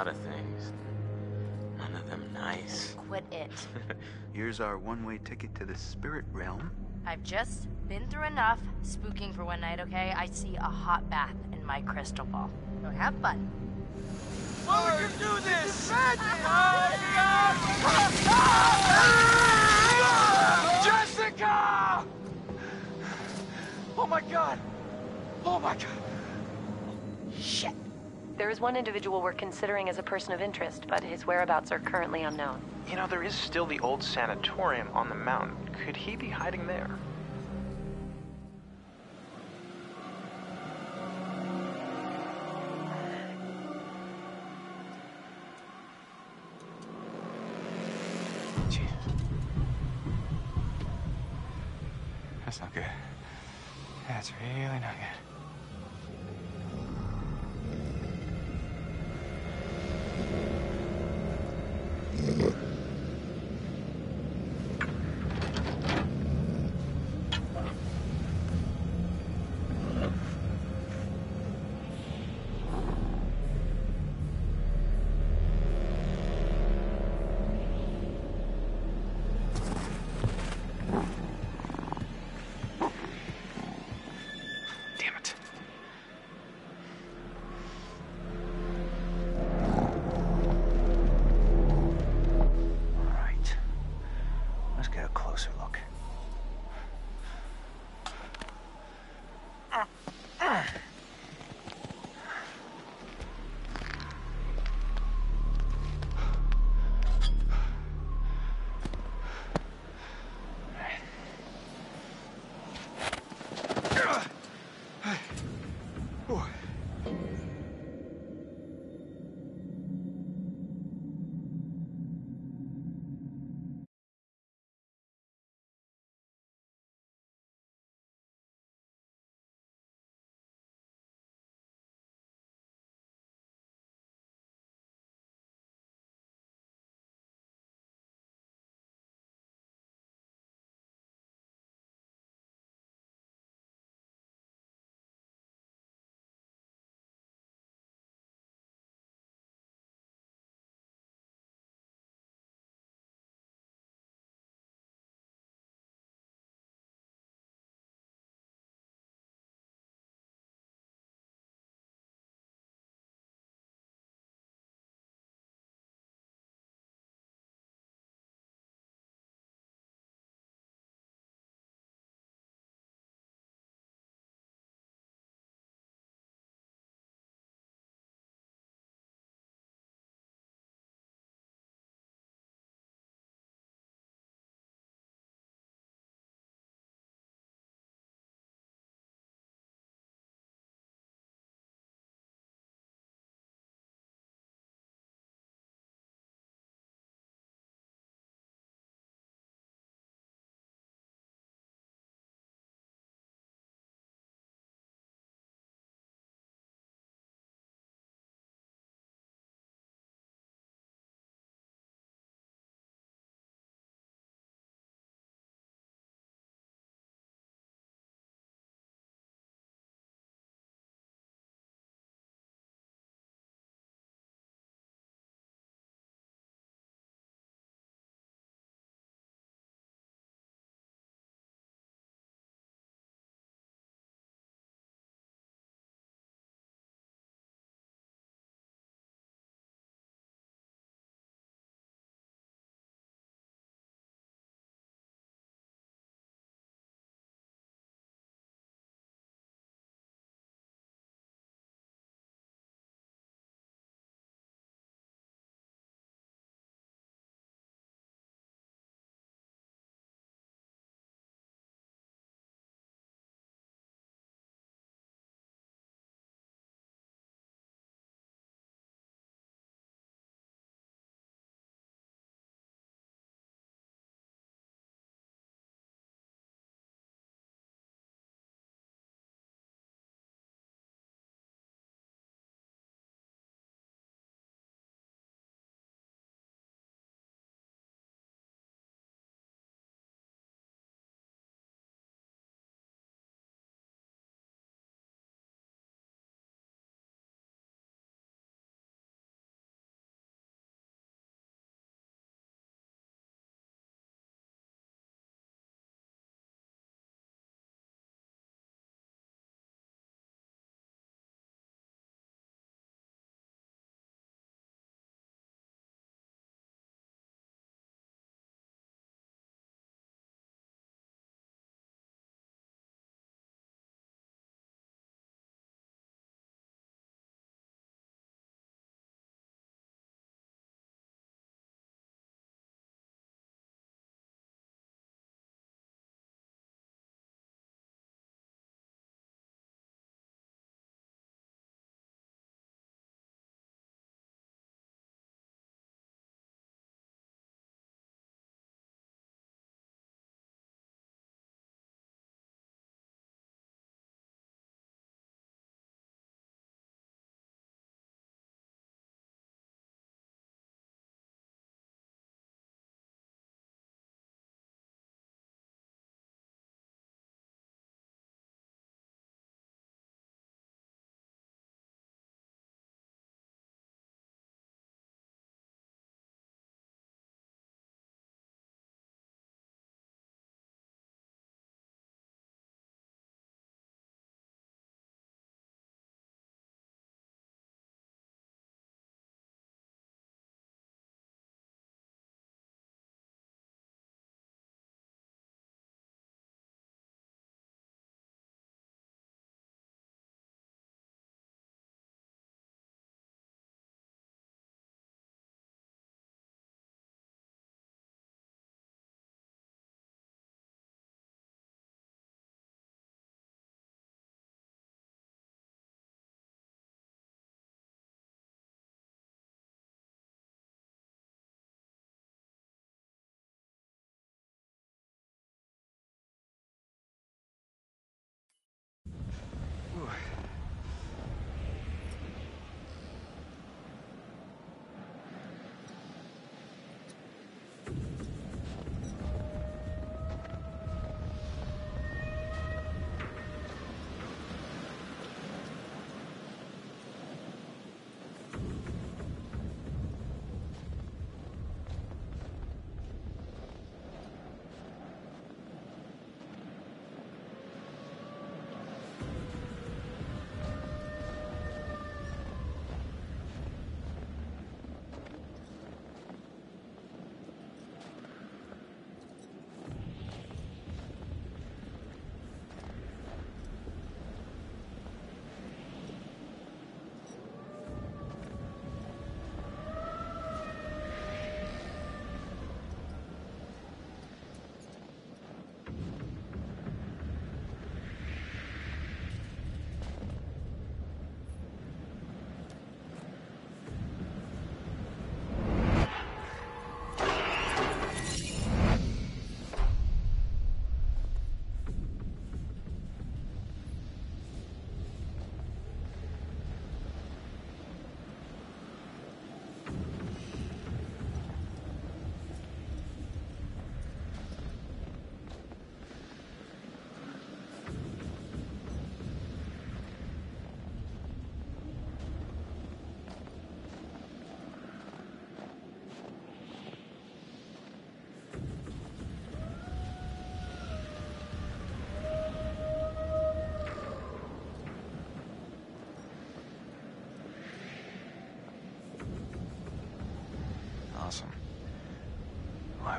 lot of things. None of them nice. Quit it. Here's our one-way ticket to the spirit realm. I've just been through enough spooking for one night, okay? I see a hot bath in my crystal ball. So have fun. Oh, we can do this! Jessica! Oh my god! Oh my god! Shit. There is one individual we're considering as a person of interest, but his whereabouts are currently unknown. You know, there is still the old sanatorium on the mountain. Could he be hiding there? That's not good. That's really not good.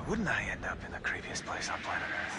Wouldn't I end up in the creepiest place on planet Earth?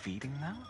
Feeding them?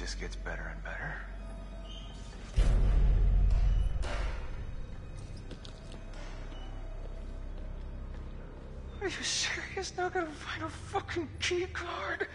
Just gets better and better. Are you serious? Not gonna find a fucking key card?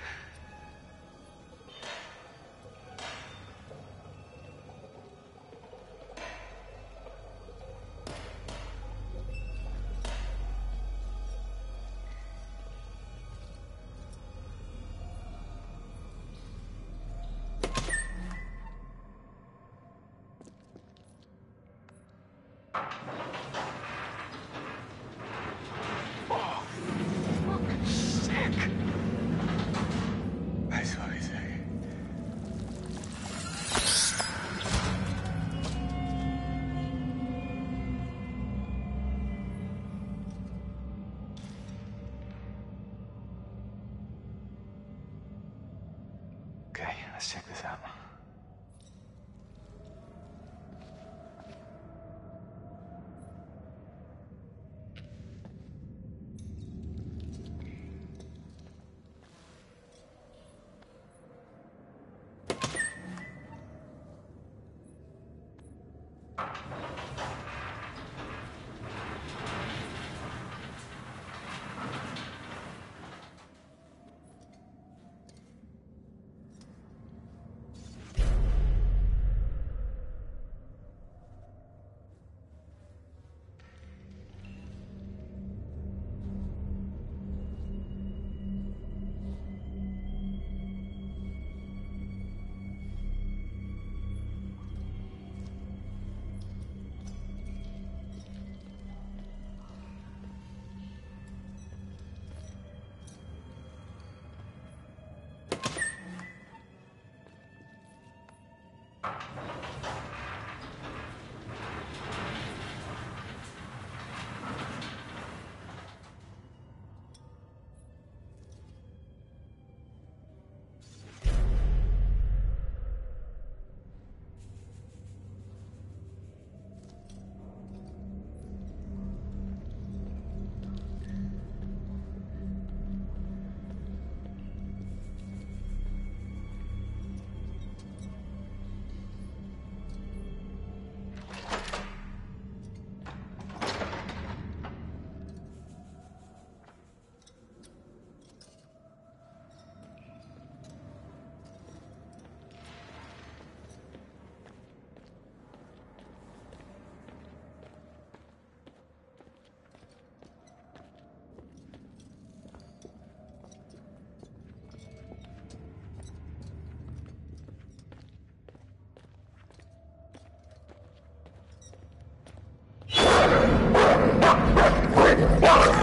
Yeah.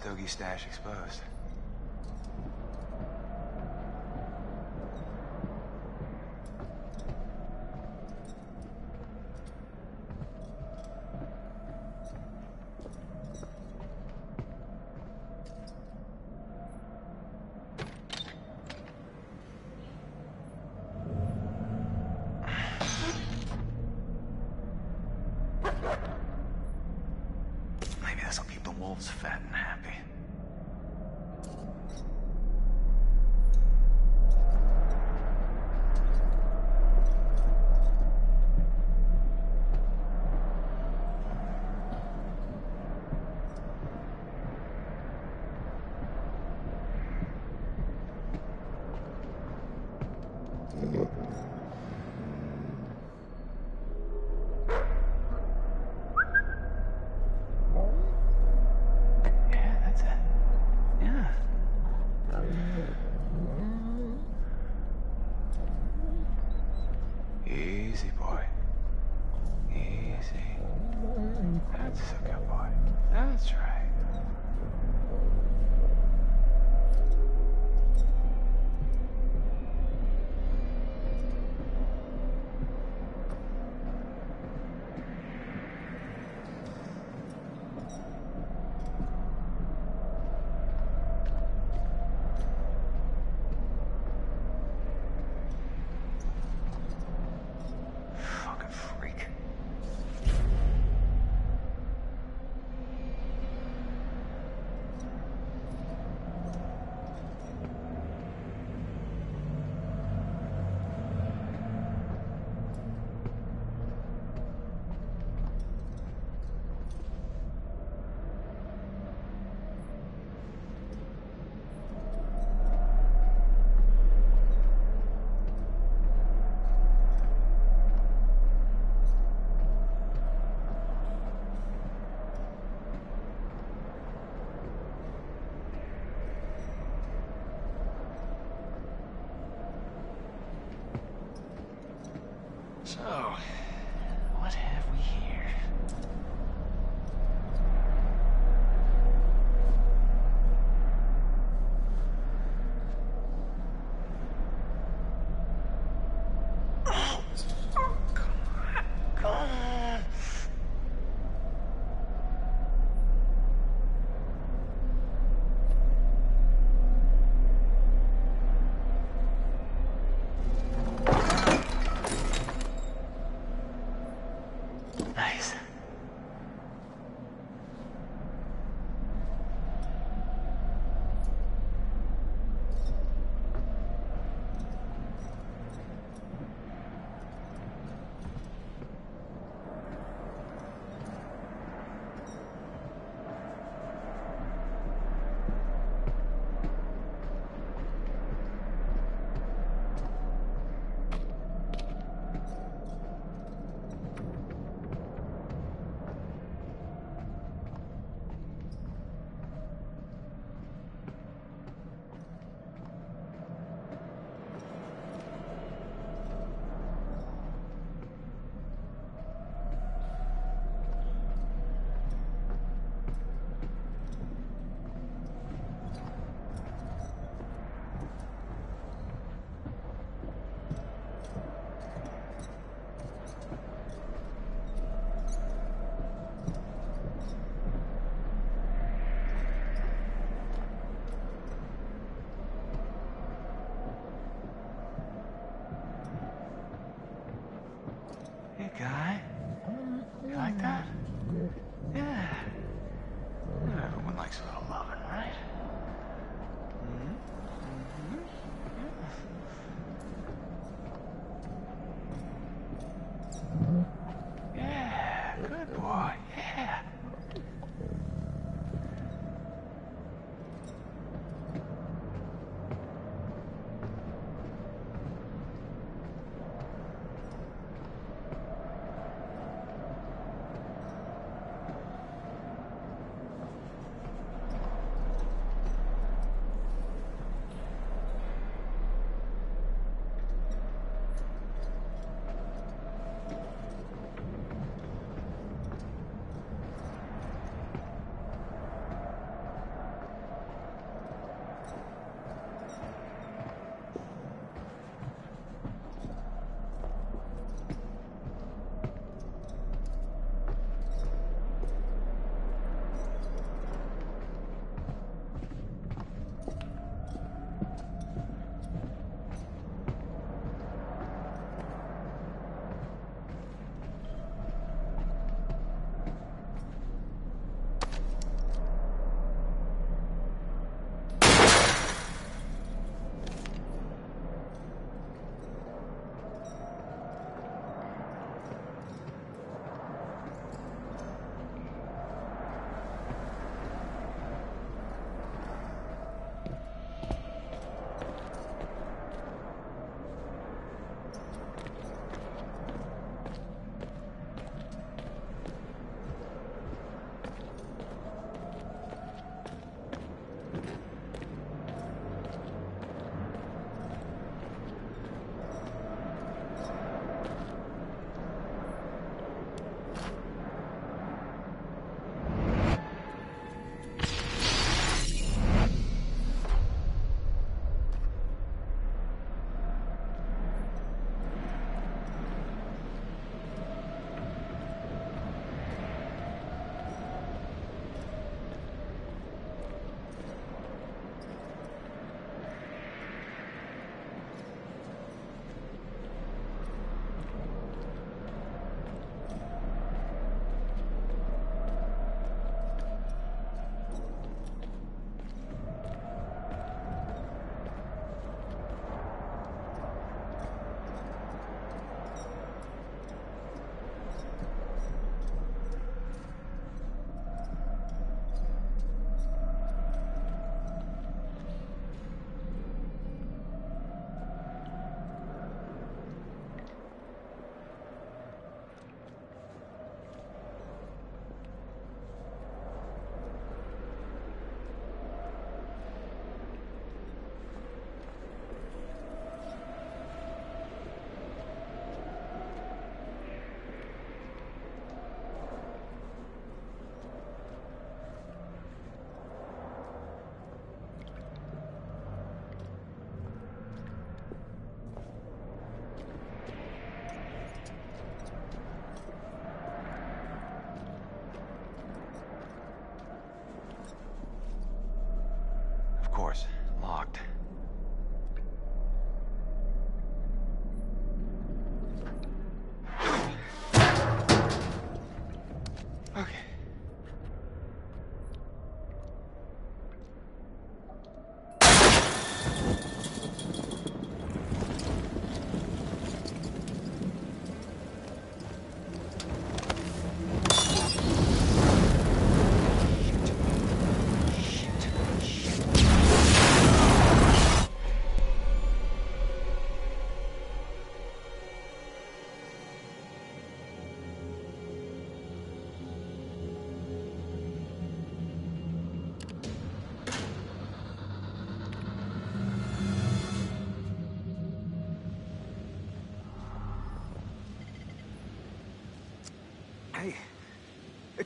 Stogie stash exposed. Wolves fat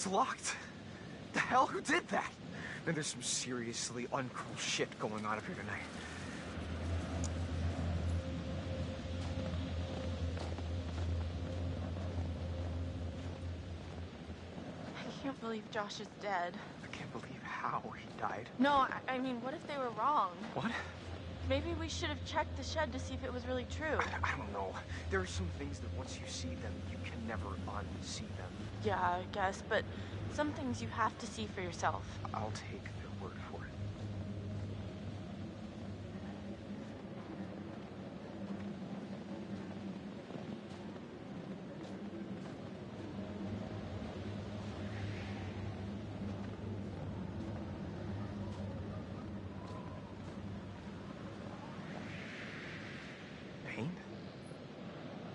it's locked. The hell? Who did that? Man, there's some seriously uncool shit going on up here tonight. I can't believe Josh is dead. I can't believe how he died. No, I, I mean, what if they were wrong? What? Maybe we should have checked the shed to see if it was really true. I, I don't know. There are some things that once you see them, you can never unsee them. Yeah, I guess, but some things you have to see for yourself. I'll take their word for it.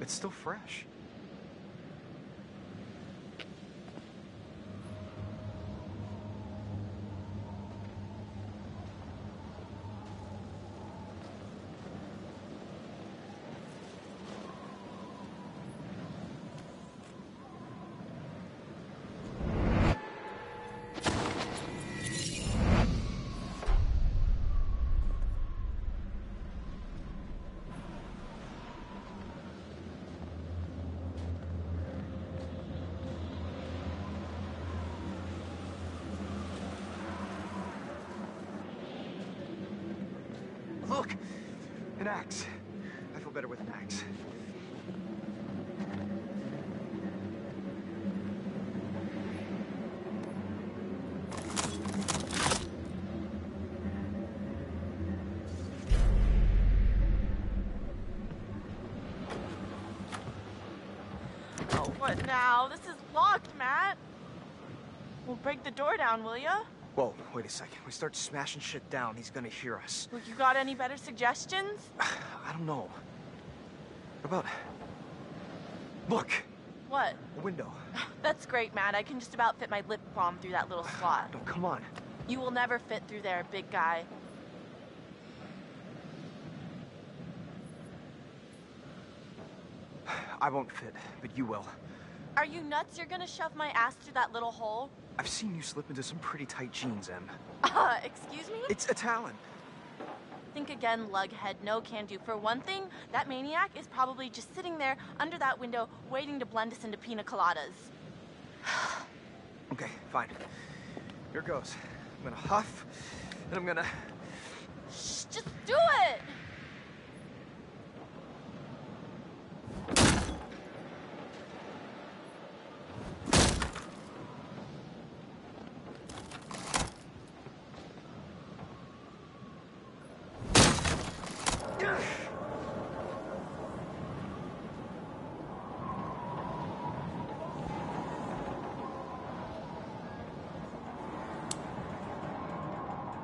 it's still fresh. Look! An axe. I feel better with an axe. Oh, what now? This is locked, Matt. Well, break the door down, will ya? Wait a second. We start smashing shit down, he's gonna hear us. Well, you got any better suggestions? I don't know. What about. Look! What? A window. That's great, Matt. I can just about fit my lip balm through that little slot. No, come on. You will never fit through there, big guy. I won't fit, but you will. Are you nuts? You're gonna shove my ass through that little hole? I've seen you slip into some pretty tight jeans, Em. Uh, excuse me? It's a talent. Think again, lughead. No can do. For one thing, that maniac is probably just sitting there under that window waiting to blend us into pina coladas. Okay, fine. Here goes. I'm gonna huff, and I'm gonna. Shh, just do it!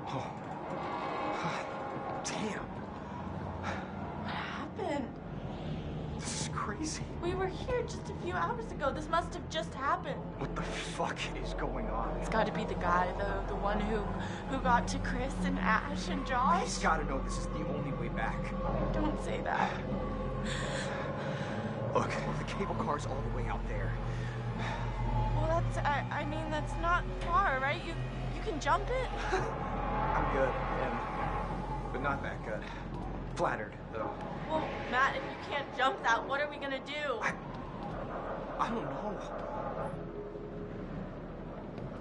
Oh. Damn. What happened? This is crazy. We were here just a few hours ago. This must have just happened. What the fuck is going on? It's got to be the guy, though. The one who who got to Chris and Ash and Josh. He's gotta know this is the only way back. Don't say that. Look, the cable car's all the way out there. Well, that's I, I mean that's not far, right? You you can jump it. I'm good, and but not that good. Flattered, though. Well, Matt, if you can't jump that, what are we gonna do? I, I don't know.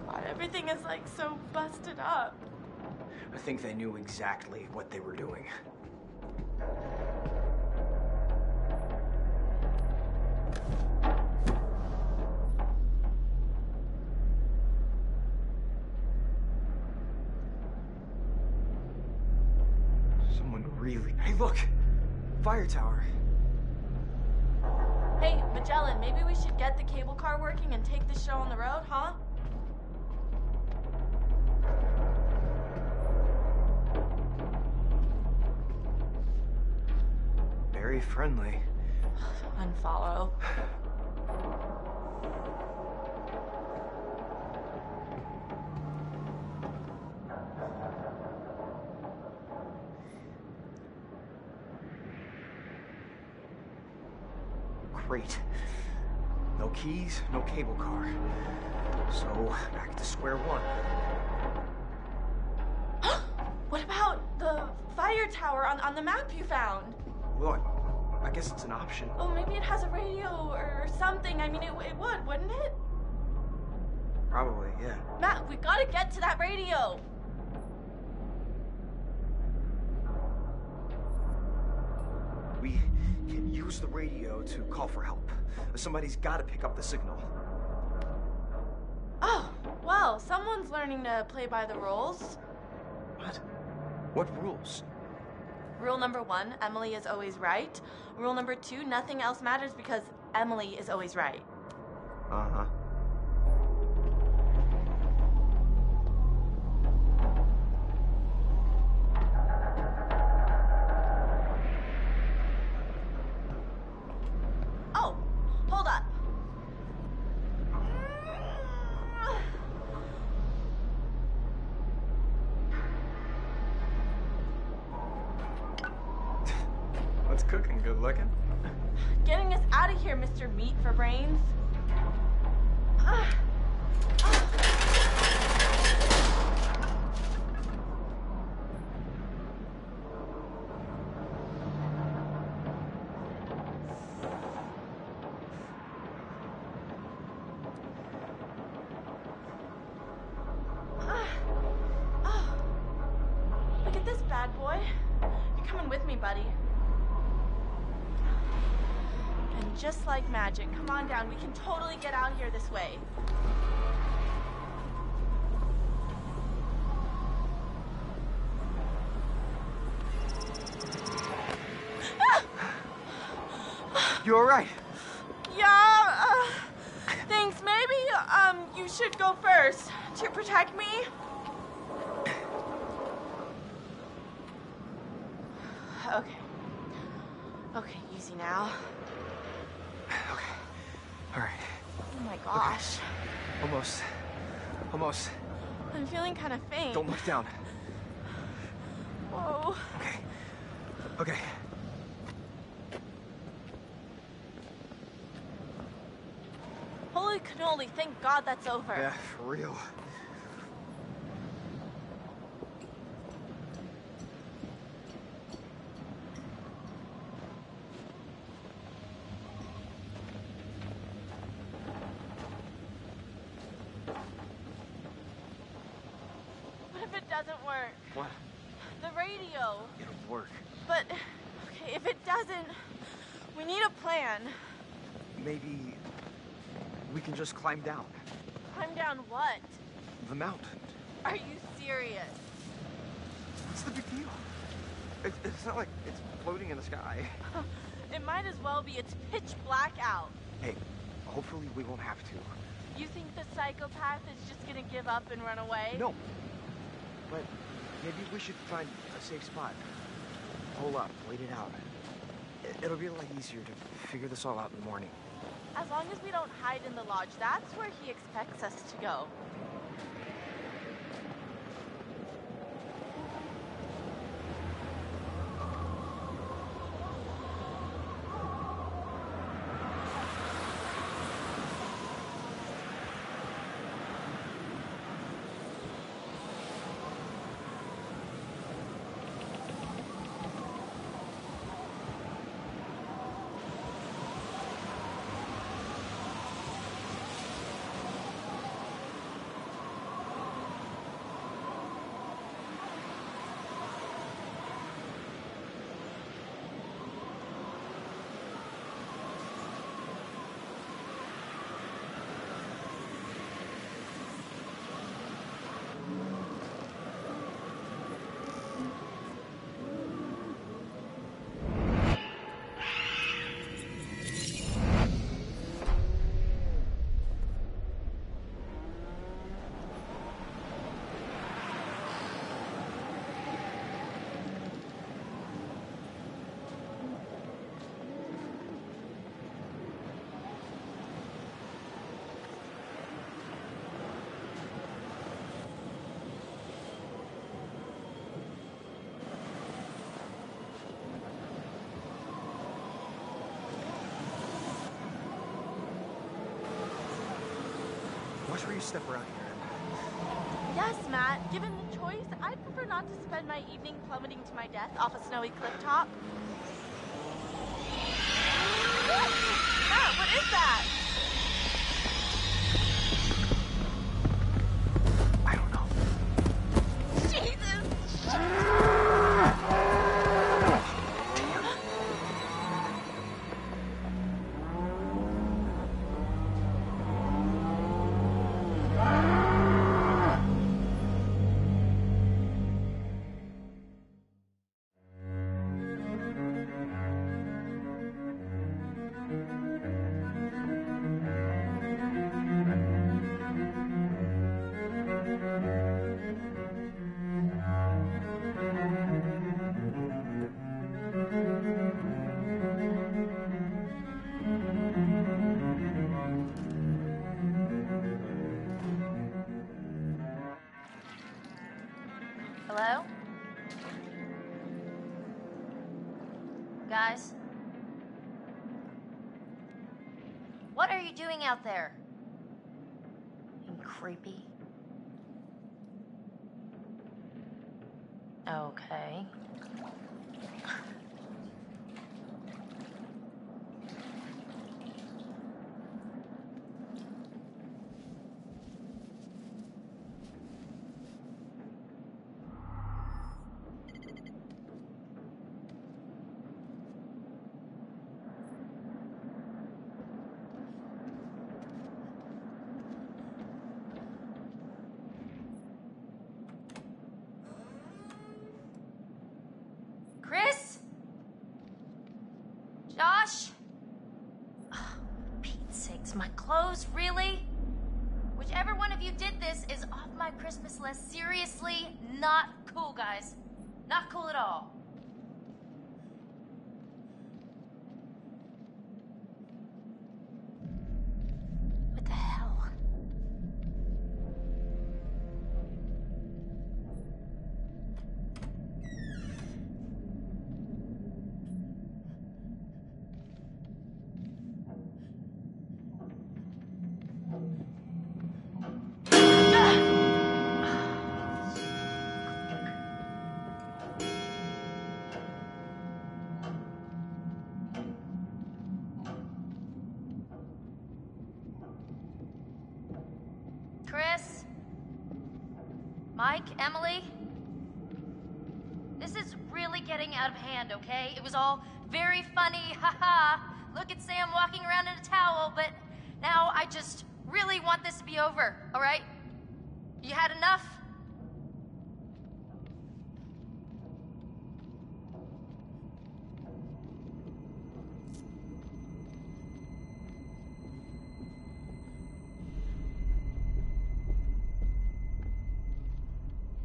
God, everything is like so busted up. I think they knew exactly what they were doing. Someone really. Hey, look! Fire tower. Magellan, maybe we should get the cable car working and take the show on the road, huh? Very friendly. Unfollow. Great. No keys, no cable car. So, back to square one. What about the fire tower on, on the map you found? Well, I, I guess it's an option. Oh, maybe it has a radio or something. I mean, it, it would, wouldn't it? Probably, yeah. Matt, we gotta get to that radio. We can use the radio to call for help. Somebody's got to pick up the signal. Oh, well, someone's learning to play by the rules. What? What rules? Rule number one Emily is always right. Rule number two nothing else matters because Emily is always right. Come on down. We can totally get out here this way. You alright? Yeah, uh, thanks. Maybe um you should go first to protect me. Okay. Okay, easy now. Okay. Alright. Oh my gosh. Almost. Almost. I'm feeling kind of faint. Don't look down. Whoa. Okay. Okay. Holy thank God that's over. Yeah, for real. What if it doesn't work? What? The radio. It'll work. But, okay, if it doesn't, we need a plan. Maybe we can just climb down Climb down what? the mountain. Are you serious? What's the big deal? It, it's not like it's floating in the sky. It might as well be. It's pitch black out. Hey, hopefully we won't have to. You think the psychopath is just gonna give up and run away? No. But maybe we should find a safe spot. Hole up, wait it out. It'll be a lot easier to figure this all out in the morning. As long as we don't hide in the lodge, that's where he expects us to go. Watch where you step around here. Yes, Matt. Given the choice, I'd prefer not to spend my evening plummeting to my death off a snowy cliff top. guys. What are you doing out there? You creepy. Okay. My clothes, really? Whichever one of you did this is off my Christmas list. Seriously, not cool, guys. Not cool at all. Mike? Emily? This is really getting out of hand, okay? It was all very funny, haha. Look at Sam walking around in a towel, but now I just really want this to be over, alright? You had enough?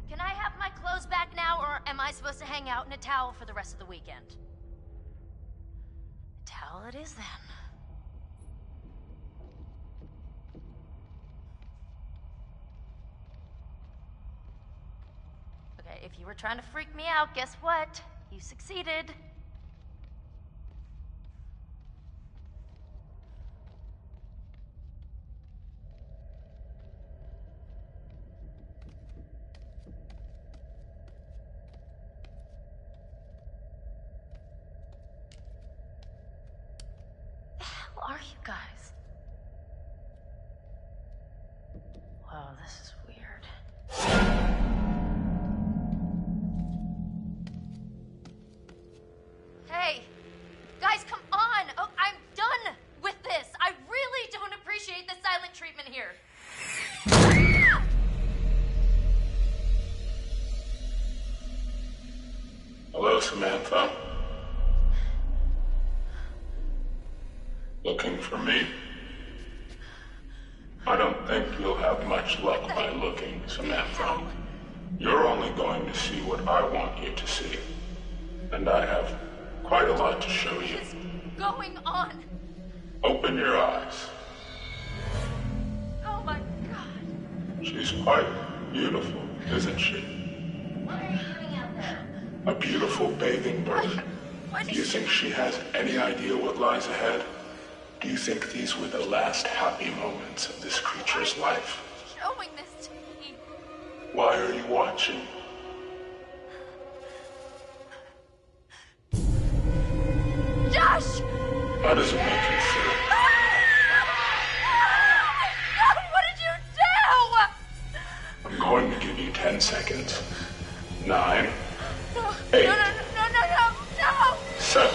Can I have my clothes back now, or am I supposed to hang out in a towel for the rest of the weekend? Towel it is then. Okay, if you were trying to freak me out, guess what? You succeeded. Looking for me? I don't think you'll have much luck by looking, Samantha. You're only going to see what I want you to see. And I have quite a lot to show you. What's going on? Open your eyes. Oh my god. She's quite beautiful, isn't she? What are you doing out there? A beautiful bathing bird. What Do you is think she has any idea what lies ahead? Do you think these were the last happy moments of this creature's life? showing this to me? Why are you watching? Josh! How does it make you feel? Ah! Ah! What did you do? I'm going to give you ten seconds. Nine, No, Eight. no, no, no, no, no, no! seven,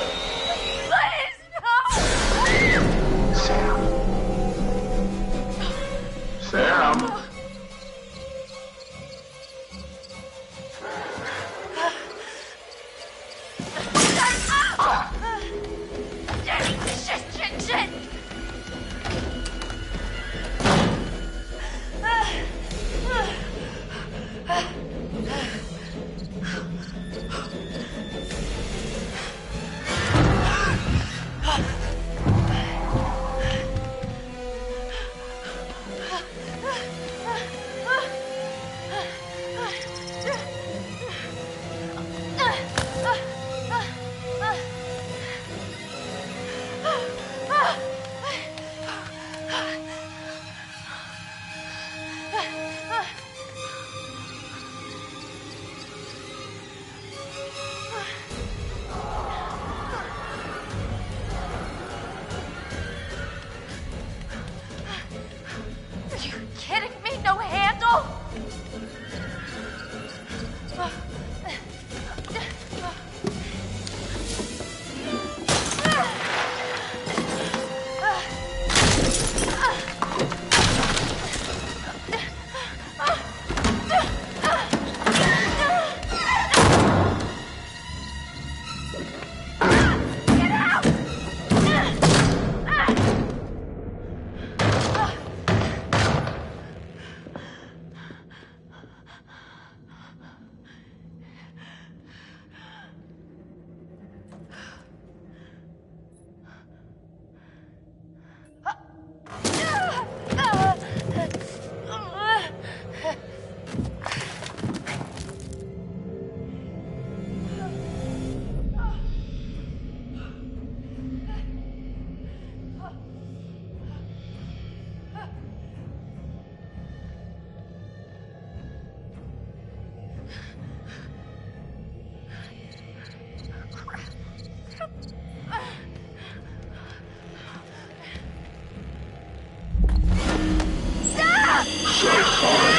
so sorry.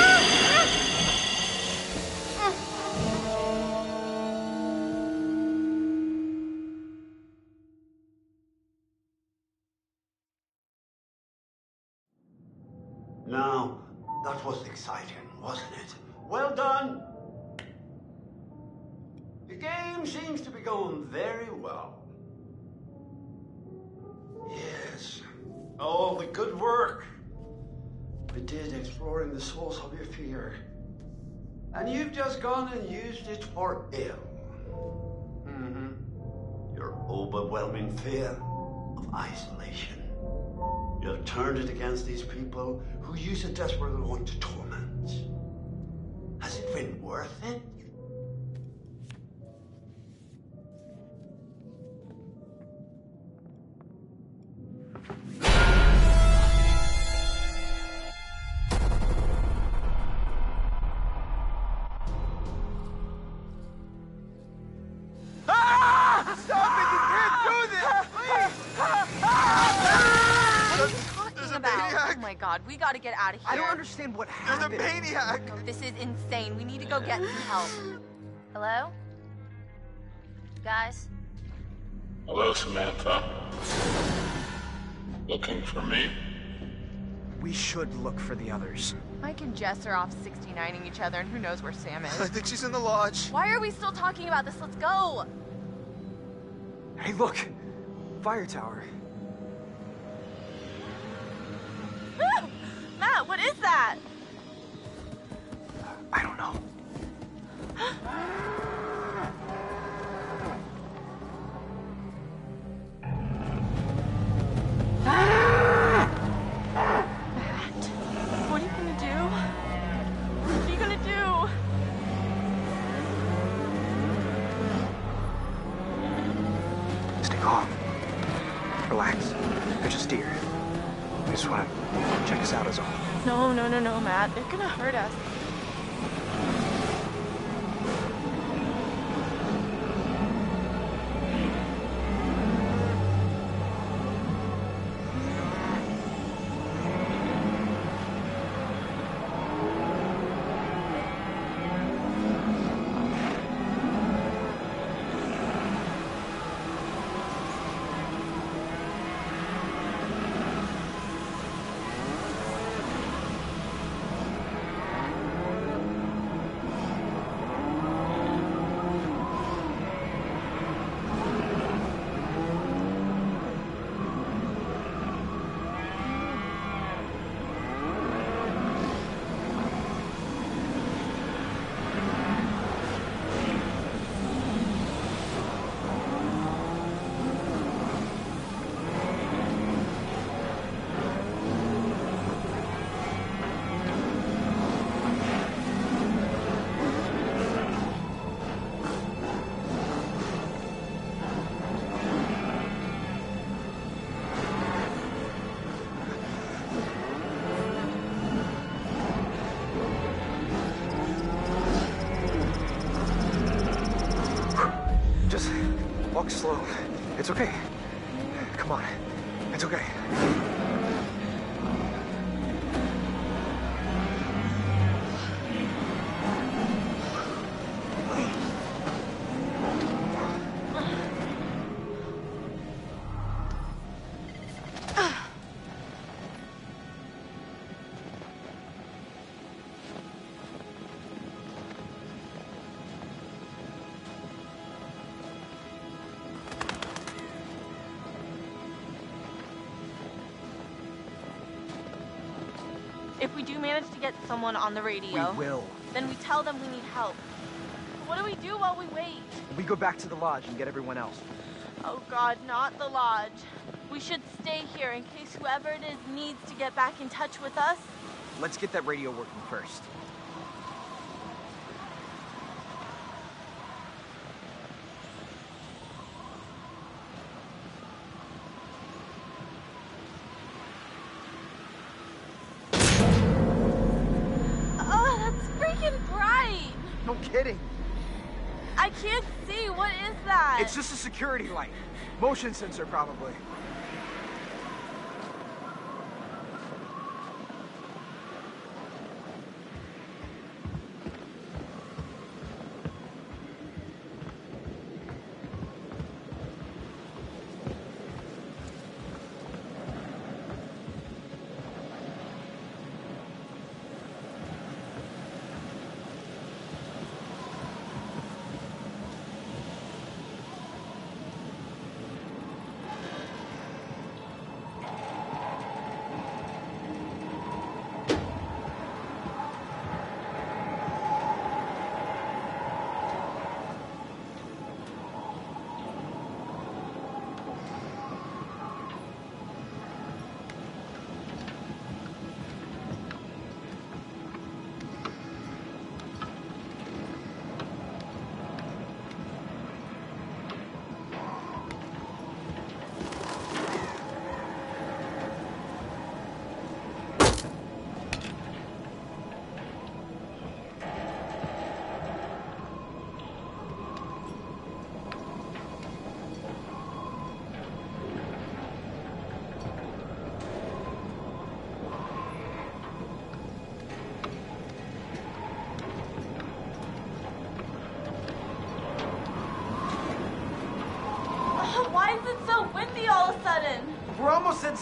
And you've just gone and used it for ill. Mm-hmm. Your overwhelming fear of isolation. You have turned it against these people who use it desperately on to torment. Has it been worth it? We gotta get out of here. I don't understand what happened. There's a maniac! This is insane. We need to go get some help. Hello? Guys? Hello, Samantha. Looking for me? We should look for the others. Mike and Jess are off 69ing each other, and who knows where Sam is. I think she's in the lodge. Why are we still talking about this? Let's go! Hey, look! Fire tower. Matt, what is that? I don't know. They're gonna hurt us. Manage to get someone on the radio. We will. then we tell them we need help. What do we do while we wait? We go back to the lodge and get everyone else. Oh god, not the lodge. We should stay here in case whoever it is needs to get back in touch with us. Let's get that radio working first. Oh, that's freaking bright! No kidding. I can't see. What is that? It's just a security light. Motion sensor, probably.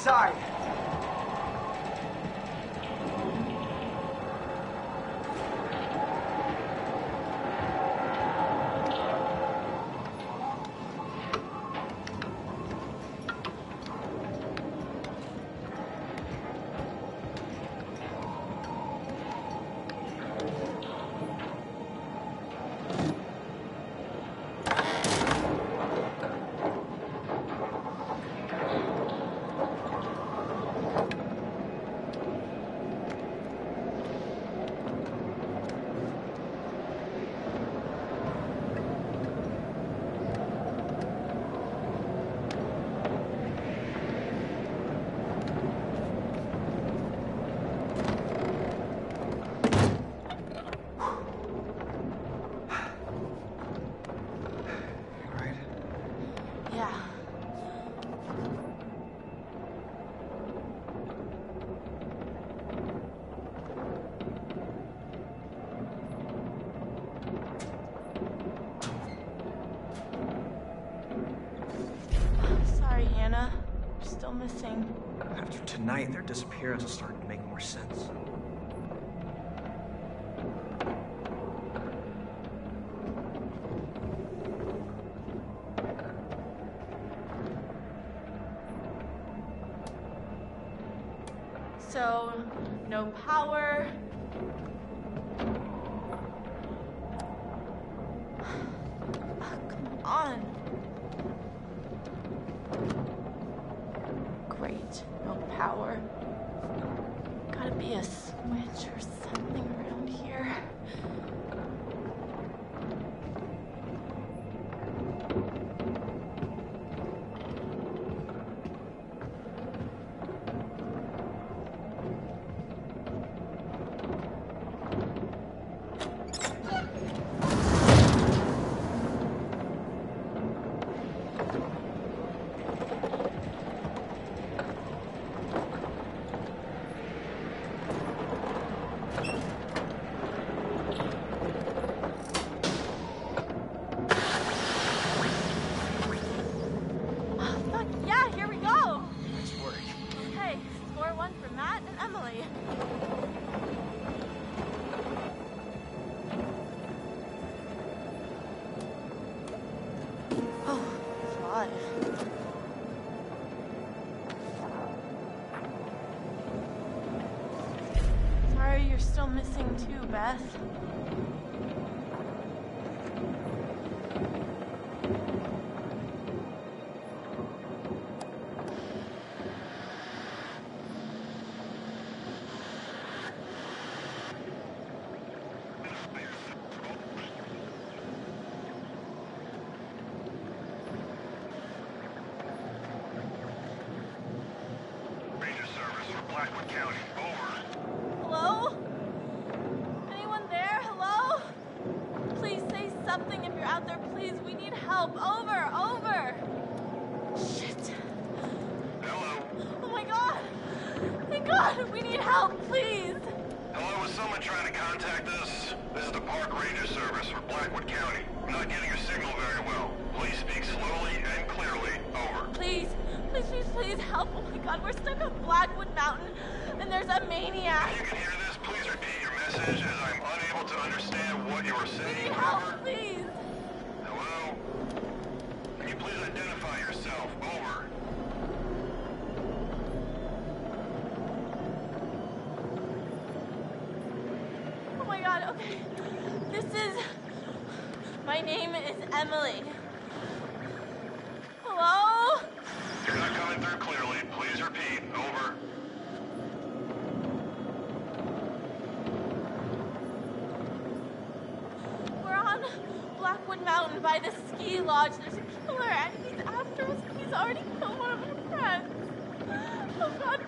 Almost Tonight, their disappearance is starting to make more sense. So, help. Over, over. Shit. Hello. Oh my god. Thank God. We need help, please. Hello, is someone trying to contact us? This is the Park Ranger service for Blackwood County. I'm not getting your signal very well. Please speak slowly and clearly. Over. Please, please, please, please help. Oh my god, we're stuck on Blackwood Mountain and there's a maniac. If you can hear this, please repeat your message as I'm unable to understand what you are saying. need help, Over. please. Hello? Can you please identify yourself? Over. Oh my god, okay. This is. My name is Emily. Hello? You're not coming through clearly. Please repeat. Over. We're on Blackwood Mountain by the ski lodge. There's a killer and he's after us. He's already killed one of our friends. Oh god,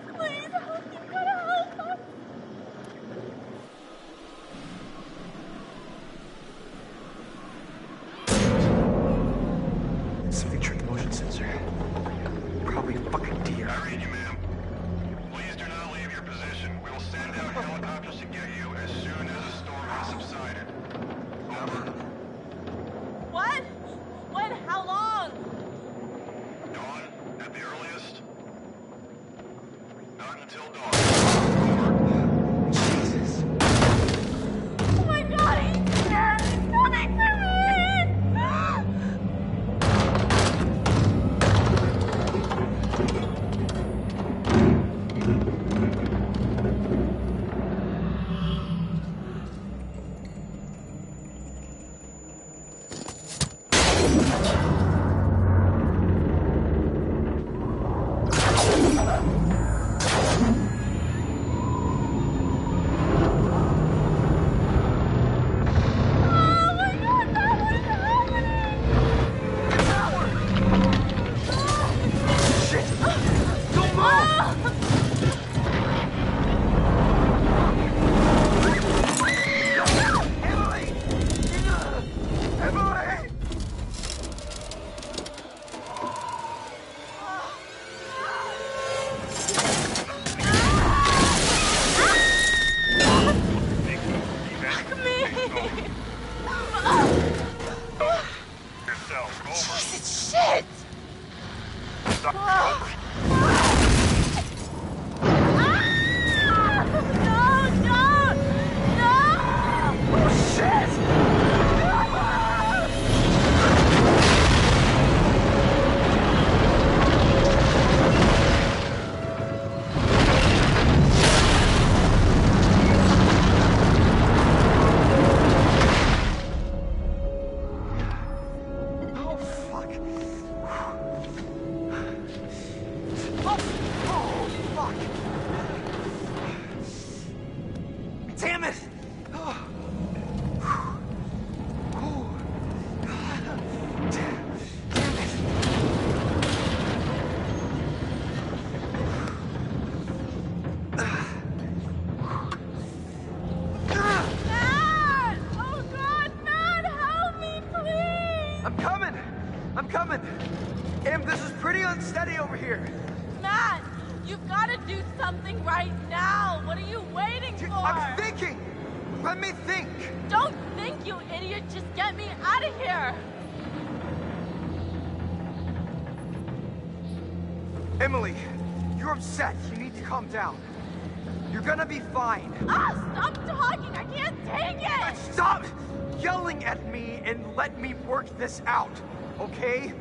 this out, okay?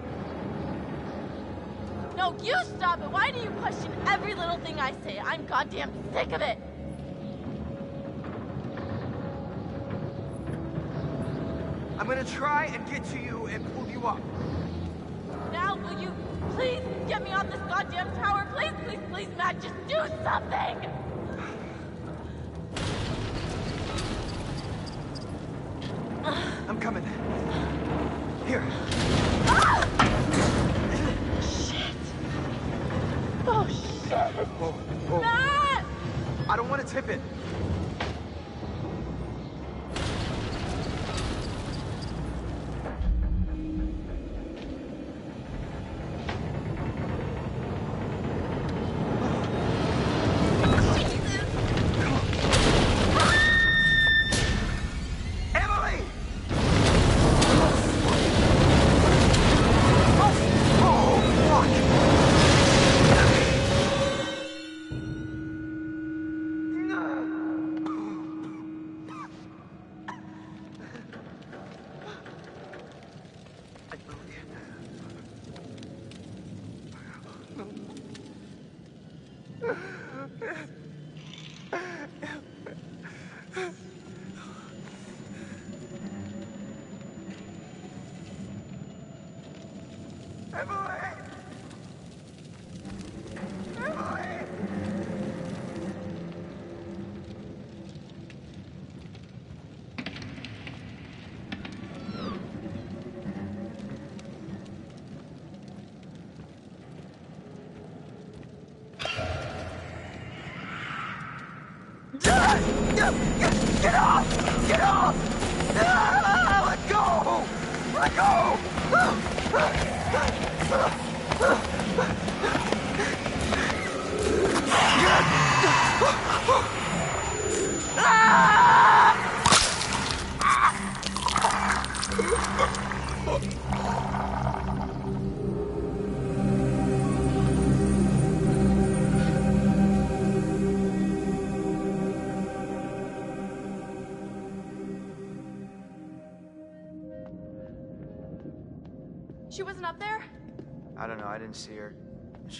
No, you stop it. Why do you question every little thing I say? I'm goddamn sick of it. I'm gonna try and get to you and pull you up. Now, will you please get me off this goddamn tower? Please, please, please, Matt, just do something!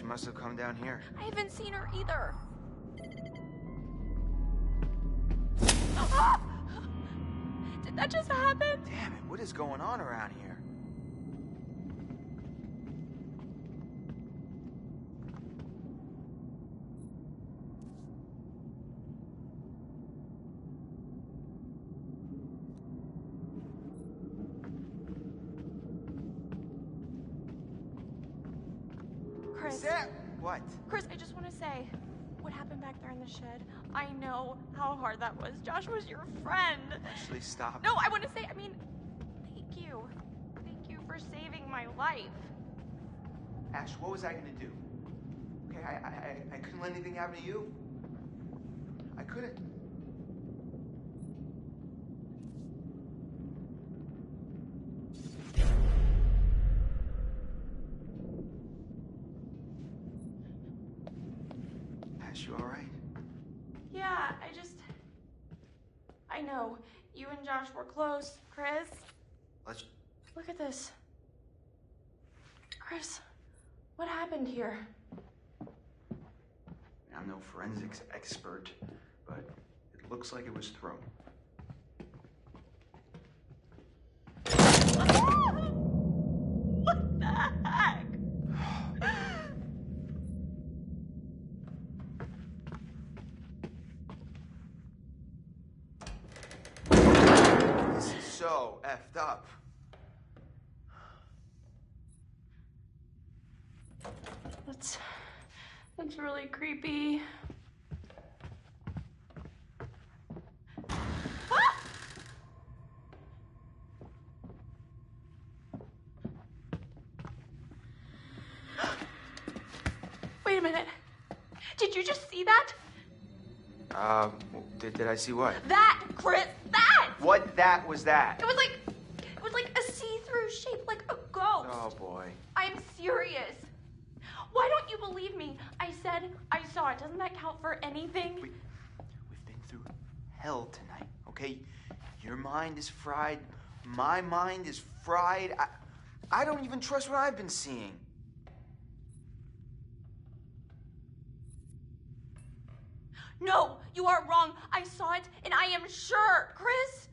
Must have come down here. I haven't seen her either. Did that just happen? Damn it, what is going on around here? Chris. Sam! What? Chris, I just want to say, what happened back there in the shed? I know how hard that was. Josh was your friend. Ashley, stop. No, I want to say, I mean, thank you. Thank you for saving my life. Ash, what was I gonna do? Okay, I, I, I- I couldn't let anything happen to you. I couldn't. Ash, you alright? Yeah, I just. I know. Josh were close, Chris. Let's. Look at this. Chris, what happened here? I'm no forensics expert, but it looks like it was thrown. What the heck? effed up. That's that's really creepy. Ah! Wait a minute. Did you just see that? Um, did, did I see what? That, Chris, that! What that was that? It was like Oh boy. I'm serious. Why don't you believe me? I said I saw it. Doesn't that count for anything? We've been through hell tonight, okay? Your mind is fried. My mind is fried. I, I don't even trust what I've been seeing. No, you are wrong. I saw it, and I am sure, Chris.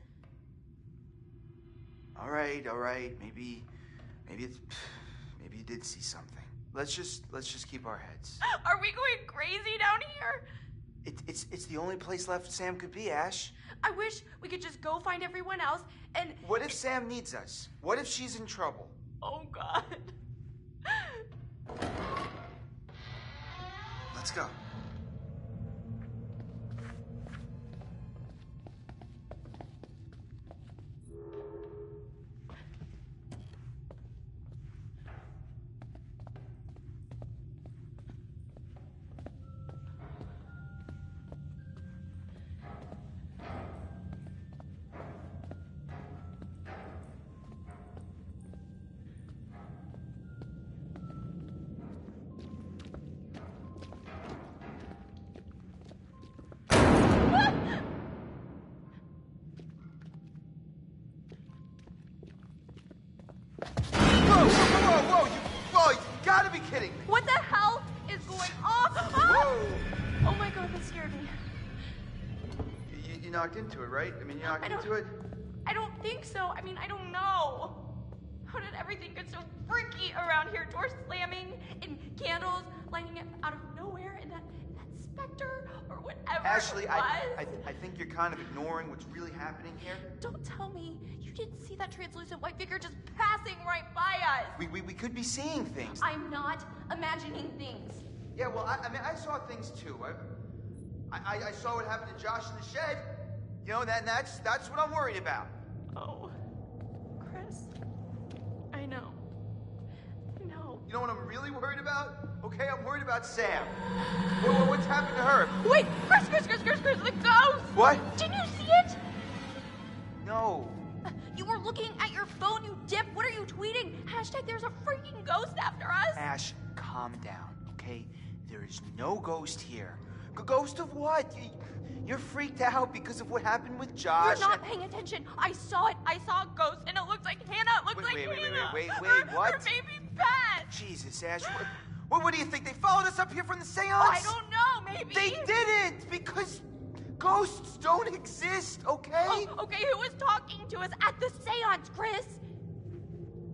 All right, all right. Maybe, maybe it's, maybe you did see something. Let's just let's just keep our heads. Are we going crazy down here? It, it's it's the only place left Sam could be, Ash. I wish we could just go find everyone else and. What if Sam needs us? What if she's in trouble? Oh God. Let's go. Into it, right? I mean, you knocked I don't- into it. I don't think so. I mean, I don't know. How did everything get so freaky around here? Door slamming and candles lighting up out of nowhere, and that that specter or whatever Ashley, it I. I, I think you're kind of ignoring what's really happening here. Don't tell me you didn't see that translucent white figure just passing right by us. We, we, we could be seeing things. I'm not imagining things. Yeah, well, I, I mean, I saw things too. I, I, I saw what happened to Josh in the shed. You know, that, that's, that's what I'm worried about. Oh, Chris, I know. I know. You know what I'm really worried about? Okay, I'm worried about Sam. What, what- what's happened to her? Wait, Chris, Chris, Chris, Chris, Chris, the ghost! What? Didn't you see it? No. Uh, you were looking at your phone, you dip. What are you tweeting? Hashtag there's a freaking ghost after us. Ash, calm down, okay? There is no ghost here. Ghost of what? You, you're freaked out because of what happened with Josh. You're not paying attention. I saw it. I saw a ghost, and it looked like Hannah. It looked Wait, like wait, wait, wait, Hannah. wait, wait, wait, what? Her baby pet. Jesus, Ash. What, what, what do you think? They followed us up here from the oh, seance? I don't know. Maybe They didn't because ghosts don't exist, okay? Oh, okay, who was talking to us at the seance, Chris?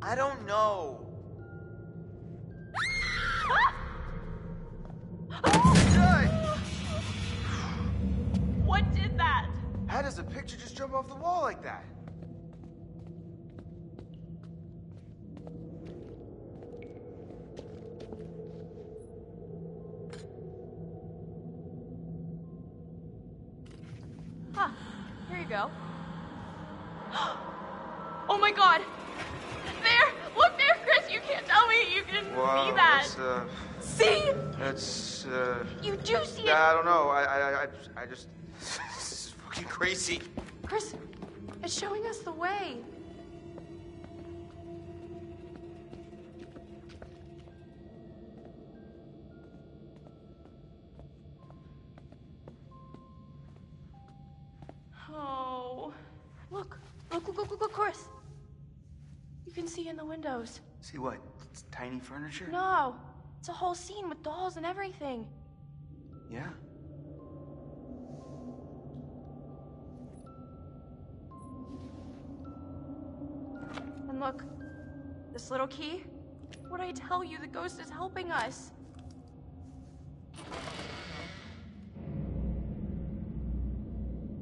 I don't know. Ah! What did that? How does a picture just jump off the wall like that? Huh. Here you go. Oh my god. There! Look there, Chris! You can't tell me you can see that. That's, uh, See? that's, uh... You do see it. I don't know. I, I, I, I just... this is fucking crazy. Chris, it's showing us the way. Oh. Look, look, look, look, look, look, Chris. You can see in the windows. See what? It's tiny furniture? No, it's a whole scene with dolls and everything. Yeah. And look, this little key. What I tell you, the ghost is helping us.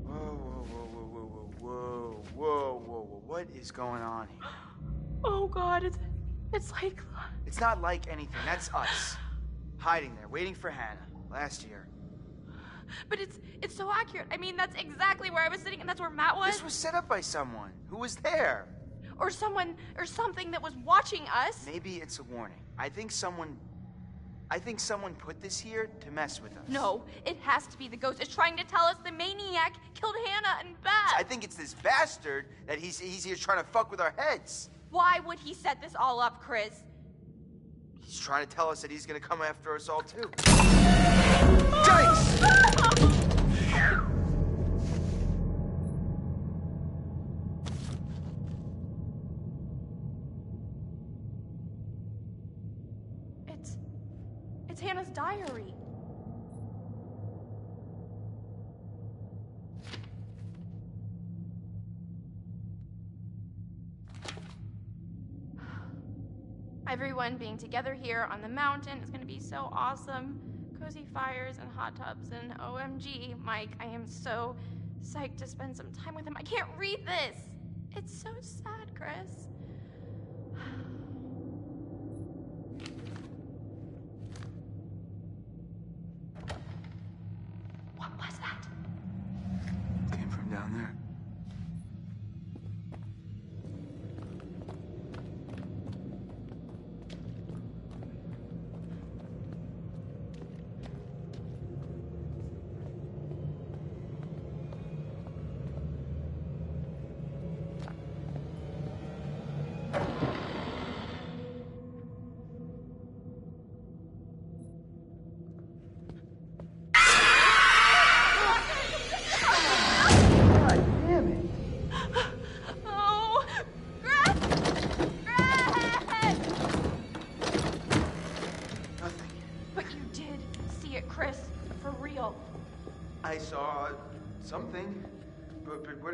Whoa, whoa, whoa, whoa, whoa, whoa, whoa, whoa, whoa. What is going on here? Oh God, it's it's like It's not like anything. That's us. Hiding there, waiting for Hannah. Last year. But it's it's so accurate. I mean, that's exactly where I was sitting, and that's where Matt was. This was set up by someone. Who was there? Or someone or something that was watching us. Maybe it's a warning. I think someone I think someone put this here to mess with us. No, it has to be the ghost. It's trying to tell us the maniac killed Hannah and Beth. I think it's this bastard that he's he's here trying to fuck with our heads. Why would he set this all up, Chris? He's trying to tell us that he's gonna come after us all too. It's. diary. Everyone being together here on the mountain is going to be so awesome. Cozy fires and hot tubs and OMG, Mike, I am so psyched to spend some time with him. I can't read this. It's so sad, Chris.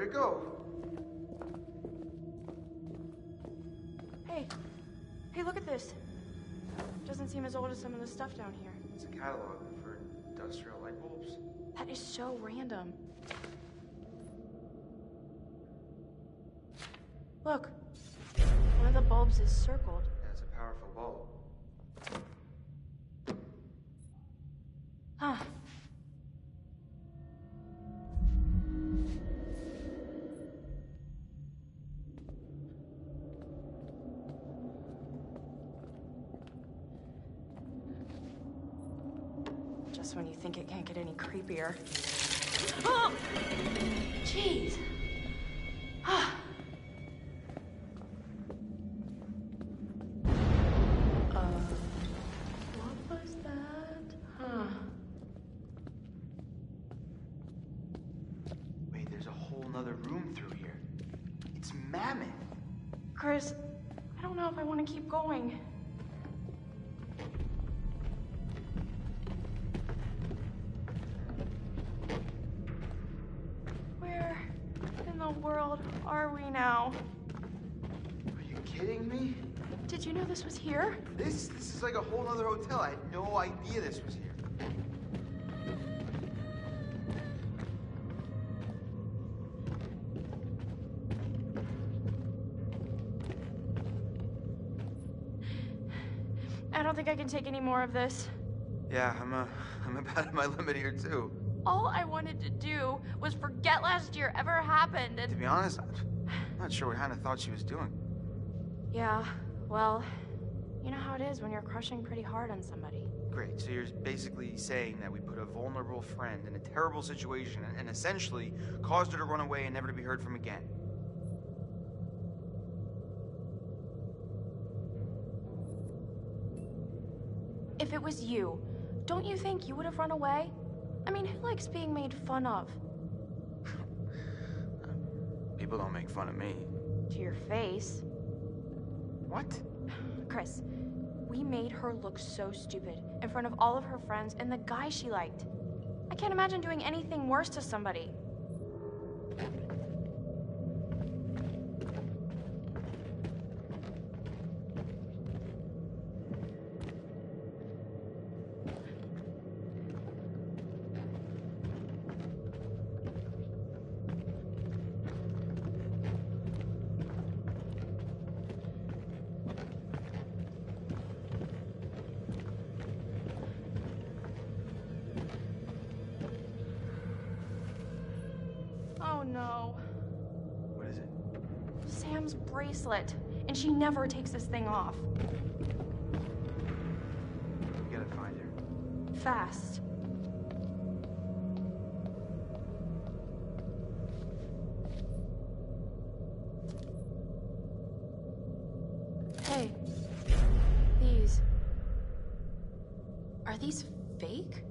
but, but where'd it go? Hey. Hey, look at this. Doesn't seem as old as some of the stuff down here. It's a catalog for industrial light bulbs. That is so random. Look. One of the bulbs is circled. Yeah, it's a powerful bulb. Huh. Just when you think it can't get any creepier. Oh! Jeez. This was here? This this is like a whole other hotel. I had no idea this was here. I don't think I can take any more of this. Yeah, I'm uh, I'm about at my limit here too. All I wanted to do was forget last year ever happened To be honest, I'm not sure what Hannah thought she was doing. Yeah, well, you know how it is when you're crushing pretty hard on somebody. Great. So you're basically saying that we put a vulnerable friend in a terrible situation and, essentially caused her to run away and never to be heard from again. If it was you, don't you think you would have run away? I mean, who likes being made fun of? People don't make fun of me. To your face. What? Chris, we made her look so stupid in front of all of her friends and the guy she liked. I can't imagine doing anything worse to somebody. Never takes this thing off. We gotta find her. fast. Hey, these. Are these fake?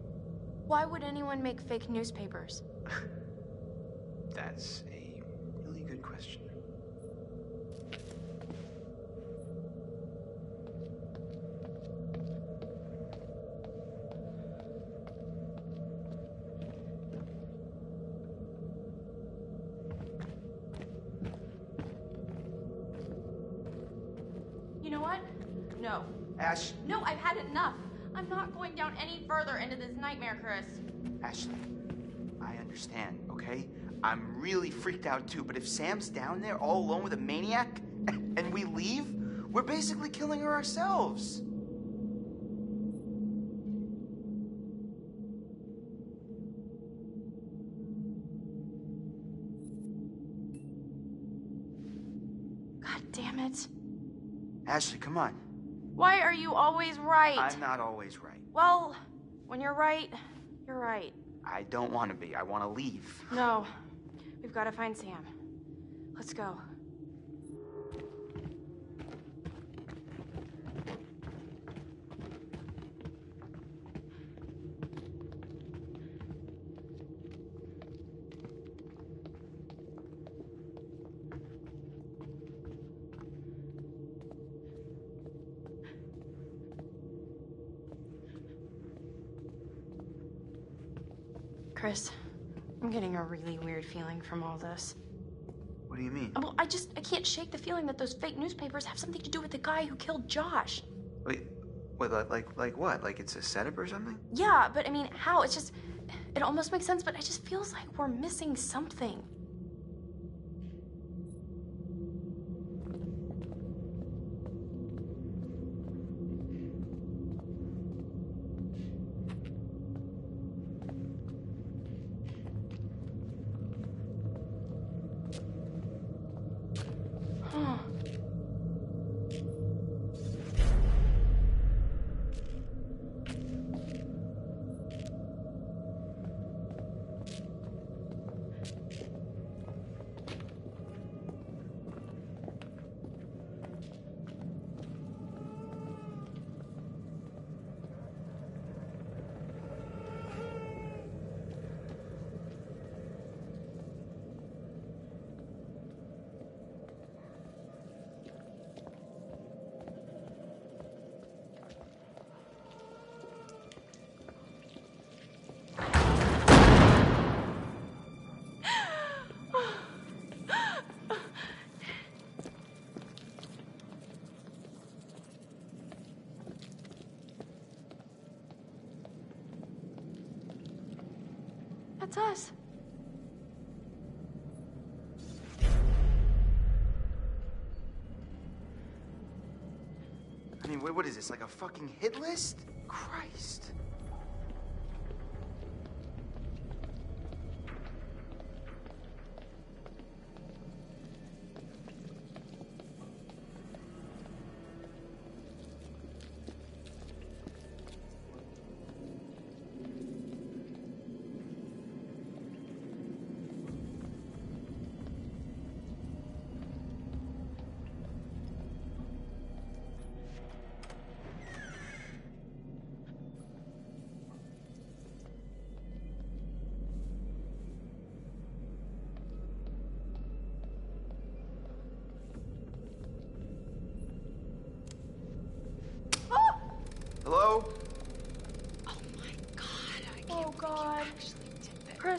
Why would anyone make fake newspapers? That's a really good question. No. Ash, No, I've had enough. I'm not going down any further into this nightmare, Chris. Ashley, I understand, okay? I'm really freaked out too, but if Sam's down there all alone with a maniac and we leave, we're basically killing her ourselves. God damn it. Ashley, come on. Why are you always right? I'm not always right. Well, when you're right, you're right. I don't want to be. I want to leave. No. We've got to find Sam. Let's go. Getting a really weird feeling from all this. What do you mean? Well, I just I can't shake the feeling that those fake newspapers have something to do with the guy who killed Josh. Wait, wait, like, like, like what? Like it's a setup or something? Yeah, but I mean, how? It's just it almost makes sense, but it just feels like we're missing something. Is this? Like a fucking hit list?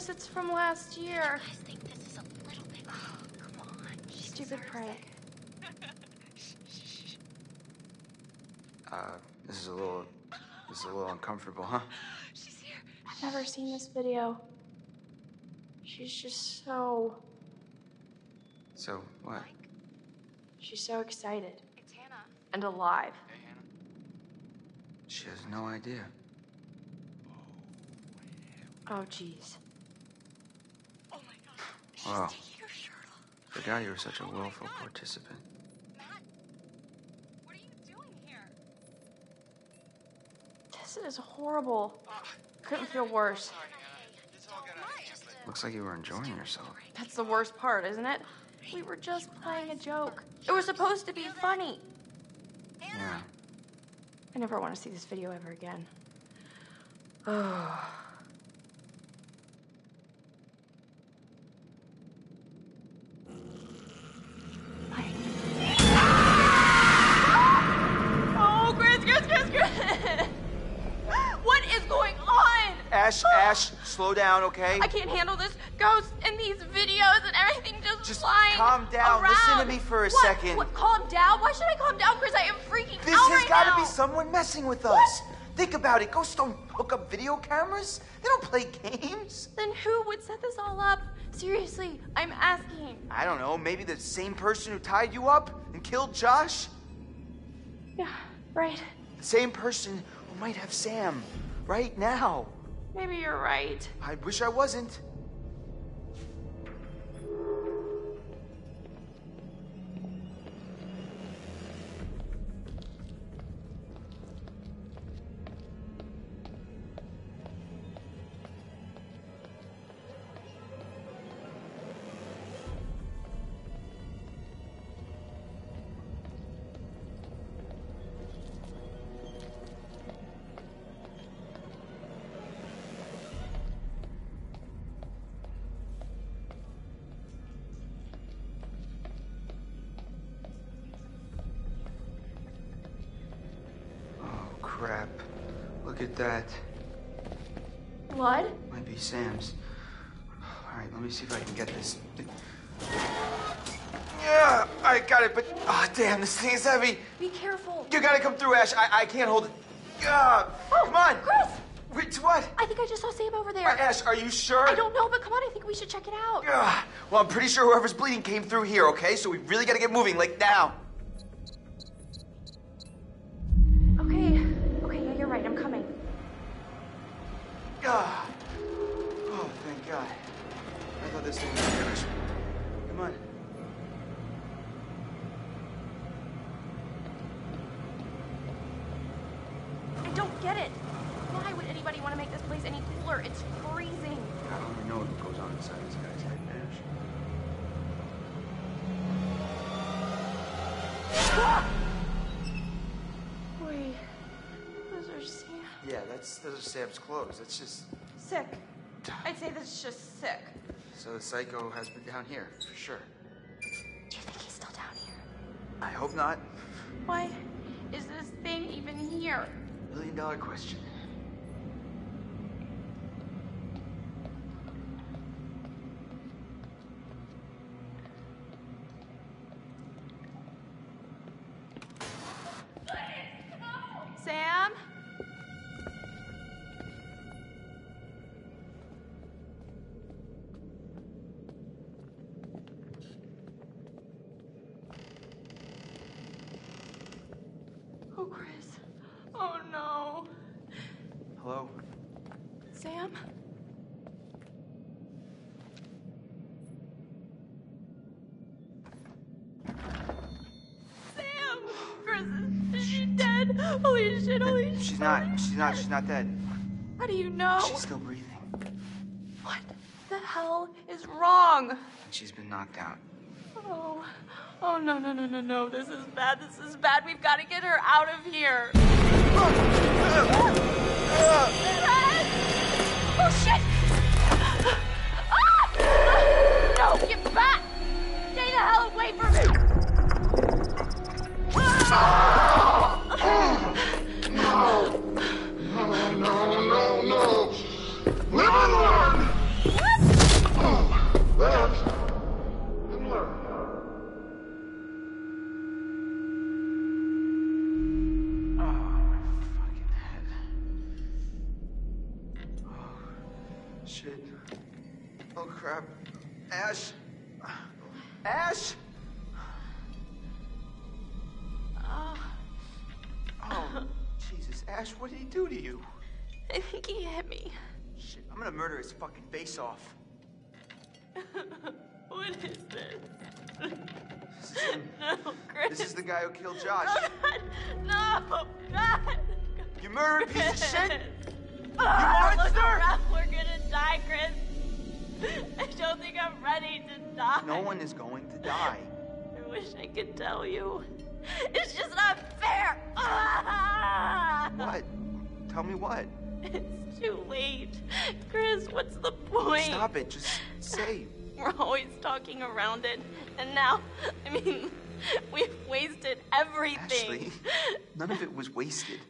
Chris, it's from last year. I think this is a little bit. Oh, come on. Stupid prank. Uh, this is a little, this is a little uncomfortable, huh? She's here. I've never seen this video. She's just so. So what? She's so excited. It's Hannah. And alive. Hey, Hannah. She has no idea. Oh, jeez. Wow. Forgot you were such a willful participant. This is horrible. Couldn't feel worse. Looks like you were enjoying yourself. That's the worst part, isn't it? We were just playing a joke. It was supposed to be funny. Yeah. I never want to see this video ever again. Oh. Oh, slow down, okay? I can't handle this ghost and these videos and everything just, Just flying calm down. Around. Listen to me for a What? second. What? Calm down? Why should I calm down, Chris? I am freaking This out This has right got to be someone messing with us. Think about it. Ghosts don't hook up video cameras. They don't play games. Then who would set this all up? Seriously, I'm asking. I don't know. Maybe the same person who tied you up and killed Josh. Yeah, right. The same person who might have Sam right now. Maybe you're right. I wish I wasn't. That. Blood? Might be Sam's. All right, let me see if I can get this. Yeah, I got it, but oh damn, this thing is heavy. Be careful. You gotta come through, Ash. I, I can't hold it. Yeah, come on. Chris! Wait, what? I think I just saw Sam over there. Uh, Ash, are you sure? I don't know, but come on, I think we should check it out. Yeah. Well, I'm pretty sure whoever's bleeding came through here. Okay, so we really gotta get moving, like now. Ah. Oh, thank God. I thought this thing was finished. Come on. I don't get it. Why would anybody want to make this place any cooler? It's freezing. I don't even know what goes on inside this guy's head, Ash. Wait. Those are Sam. Yeah, that's those are Sam's clothes. That's just Sick. I'd say that's just sick. so the psycho has been down here for sure. Do you think he's still down here? I hope not. Why is this thing even here? Million dollar question. She's not. She's not. She's not dead. How do you know? She's still breathing. What the hell is wrong? She's been knocked out. Oh, oh no, no, no, no, no. This is bad. This is bad. We've got to get her out of here. Oh, shit! What's the point? Stop it. Just say. We're always talking around it. And now, I mean, we've wasted everything. Ashley, none of it was wasted.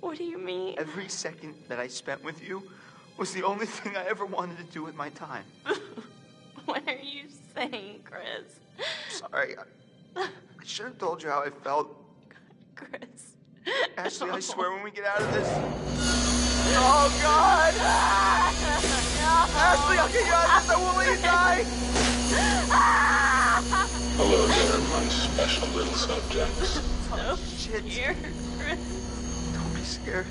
What do you mean? Every second that I spent with you was the only thing I ever wanted to do with my time. What are you saying, Chris? Sorry. I, I should have told you how I felt. Chris. Ashley, I swear when we get out of this. Oh, God! Ashley, I'll get you out of this. I won't let you die! Hello there, my special little subjects. So Shit. scared, Chris. Don't be scared.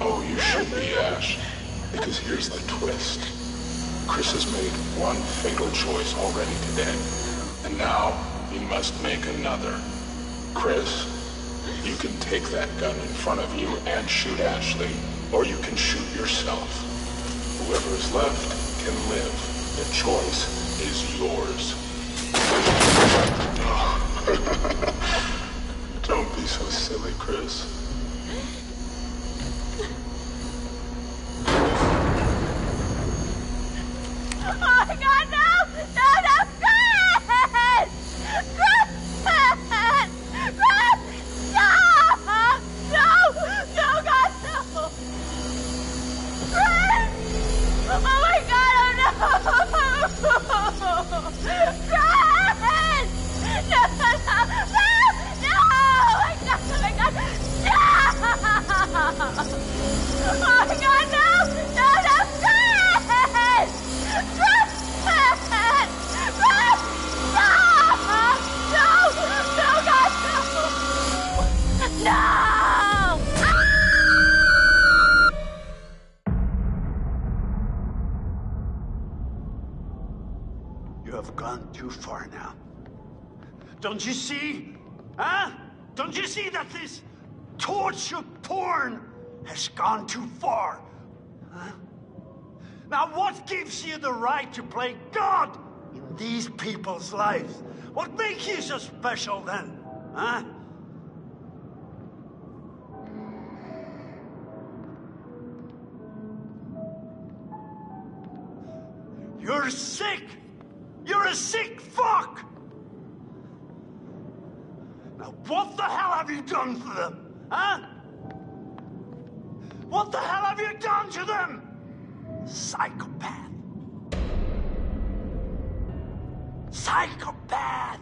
Oh, you should be, Ash. Because here's the twist. Chris has made one fatal choice already today. And now he must make another. Chris, you can take that gun in front of you and shoot Ashley, or you can shoot yourself. Whoever is left can live. The choice is yours. Don't be so silly, Chris. You see that this torture porn has gone too far? Huh? Now, what gives you the right to play God in these people's lives? What makes you so special then? Huh? You're sick! You're a sick fuck! Now, what the hell have you done for them? Huh? What the hell have you done to them? Psychopath. Psychopath!